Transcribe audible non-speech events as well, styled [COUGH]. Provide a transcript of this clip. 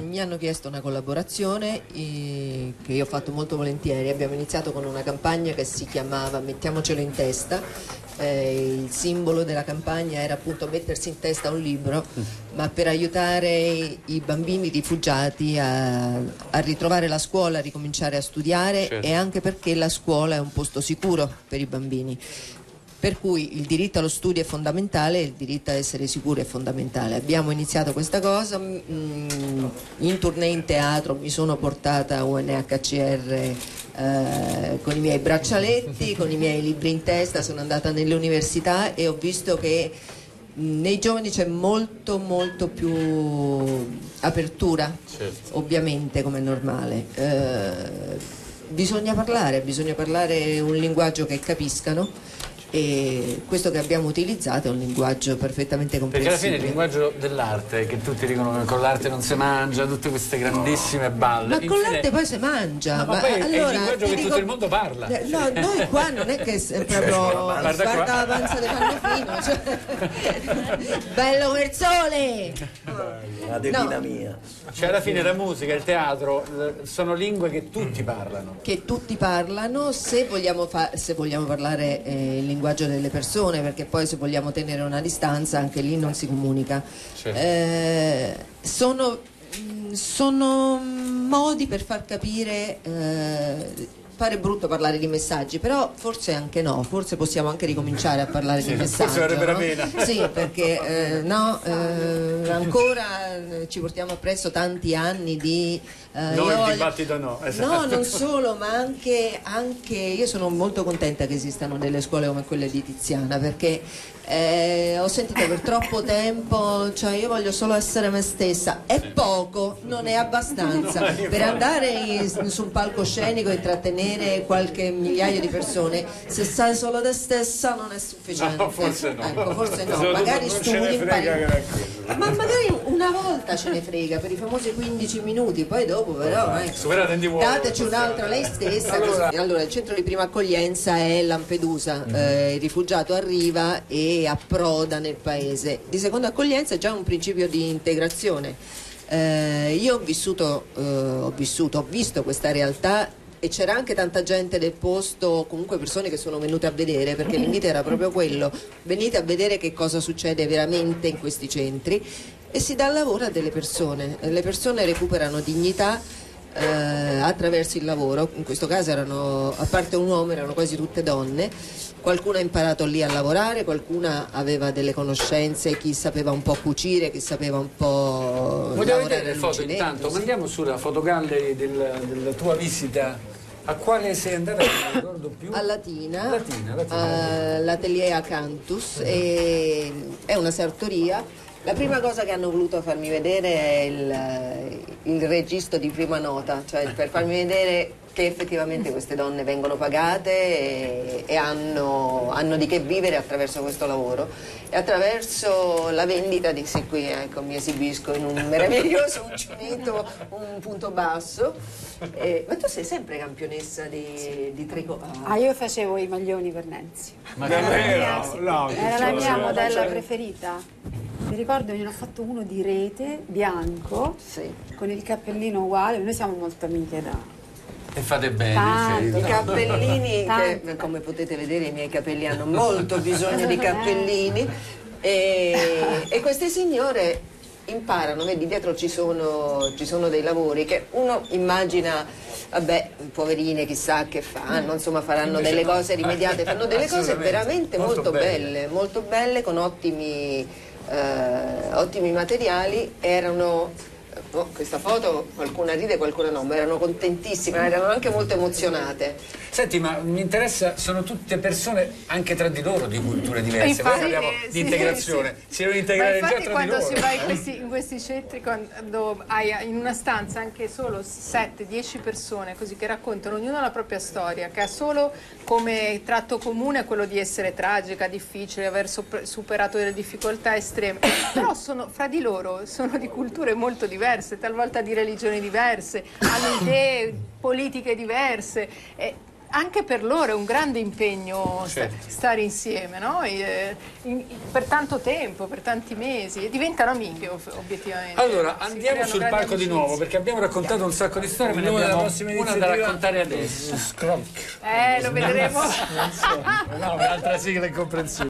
Mi hanno chiesto una collaborazione eh, che io ho fatto molto volentieri. Abbiamo iniziato con una campagna che si chiamava Mettiamocelo in testa. Eh, il simbolo della campagna era appunto mettersi in testa un libro, ma per aiutare i, i bambini rifugiati a, a ritrovare la scuola, a ricominciare a studiare Certo. e anche perché la scuola è un posto sicuro per i bambini. Per cui il diritto allo studio è fondamentale e il diritto a essere sicuri è fondamentale. Abbiamo iniziato questa cosa, mm, in tournée in teatro mi sono portata a UNHCR eh, con i miei braccialetti, con i miei libri in testa, sono andata nelle università e ho visto che mm, nei giovani c'è molto molto più apertura, Certo. ovviamente come è normale. Eh, bisogna parlare, bisogna parlare un linguaggio che capiscano e questo che abbiamo utilizzato è un linguaggio perfettamente Perché alla fine comprensibile. il linguaggio dell'arte, che tutti dicono che con l'arte non si mangia, tutte queste grandissime balle. Ma con l'arte poi si mangia. No, ma poi è il allora, linguaggio che dico- tutto il mondo parla. No, noi qua non è che è proprio Guarda guarda, qua. la panza di Pannofino. Cioè... Bello il sole! La divina No. mia. Cioè alla fine la musica, il teatro sono lingue che tutti parlano. che tutti parlano se vogliamo, fa- se vogliamo parlare eh, il linguaggio delle persone, perché poi se vogliamo tenere una distanza anche lì non si comunica. Certo. Eh, sono, mh, sono modi per far capire. eh, Pare brutto parlare di messaggi, però forse anche no, forse possiamo anche ricominciare a parlare di Sì, messaggi. forse varrebbe la no? pena. Sì, perché eh, no, eh, ancora eh, ci portiamo appresso tanti anni di... eh, No, io il dibattito no, esatto. No, non solo, ma anche, anche io sono molto contenta che esistano delle scuole come quelle di Tiziana perché eh, ho sentito per troppo tempo, cioè io voglio solo essere me stessa, è poco, non è abbastanza [LAUGHS] per andare in- su un palcoscenico e trattenere qualche migliaio di persone, se sai solo te stessa non è sufficiente. No, forse no. Ecco, forse no, magari studi, ma magari una volta ce ne frega per i famosi 15 minuti, poi dopo però ecco. Dateci un'altra lei stessa. Allora-. Allora, il centro di prima accoglienza è Lampedusa. Eh, il rifugiato arriva e approda nel paese. Di seconda accoglienza è già un principio di integrazione. Eh, io ho vissuto, eh, ho vissuto, ho visto questa realtà e c'era anche tanta gente del posto, comunque persone che sono venute a vedere, perché l'invito era proprio quello, venite a vedere che cosa succede veramente in questi centri e si dà lavoro a delle persone, le persone recuperano dignità eh, attraverso il lavoro, in questo caso erano, a parte un uomo, erano quasi tutte donne, qualcuna ha imparato lì a lavorare, qualcuna aveva delle conoscenze, chi sapeva un po' cucire, chi sapeva un po' Vogliamo vedere le foto intanto? sì. Mandiamo sulla fotogallery del- della tua visita. A quale sei andata? Non ricordo più. a Latina, Latina, Latina. all'atelier Acanthus, e è una sartoria. La prima cosa che hanno voluto farmi vedere è il, il registro di prima nota, cioè per farmi vedere che effettivamente queste donne vengono pagate e, e hanno, hanno di che vivere attraverso questo lavoro e attraverso la vendita di sì qui ecco mi esibisco in un meraviglioso uncinetto un punto basso Eh, ma tu sei sempre campionessa di, di tricot ah. Ah, io facevo i maglioni per Nancy. Ma Era la davvero? mia, No, era la mia modella preferita. Mi ricordo gliene ho fatto uno di rete, bianco, Sì. con il cappellino uguale. Noi siamo molto amiche da... E fate bene. Tanto. I cappellini, [LAUGHS] che come potete vedere i miei capelli hanno molto bisogno di [LAUGHS] cappellini e, e queste signore imparano, vedi dietro ci sono, ci sono dei lavori che uno immagina, vabbè, poverine chissà che fanno, insomma faranno Invece delle no. cose rimediate, fanno delle [LAUGHS] cose veramente Molto molto, belle. belle, molto belle con ottimi, eh, ottimi materiali, erano... oh, questa foto qualcuna ride, qualcuna no, ma erano contentissime, erano anche molto emozionate. Senti, ma mi interessa, sono tutte persone anche tra di loro di culture diverse. Infatti, Poi parliamo eh, di sì, integrazione. sì. Si devono integrare già tra di quando loro. si va in questi, in questi centri, quando hai in una stanza anche solo 7-10 persone così che raccontano ognuno la propria storia, che ha solo come tratto comune quello di essere tragica, difficile, aver superato delle difficoltà estreme, però sono fra di loro, sono di culture molto diverse, talvolta di religioni diverse, hanno idee politiche diverse. e anche per loro è un grande impegno sta- Certo. stare insieme, no? E, in- in- per tanto tempo, per tanti mesi, e diventano amiche obiettivamente. Allora, Si andiamo sul palco di amicizie. nuovo perché abbiamo raccontato un sacco di storie, ma ne abbiamo una da raccontare adesso. Scrocchio. Eh, lo vedremo. No, un'altra sigla incomprensibile.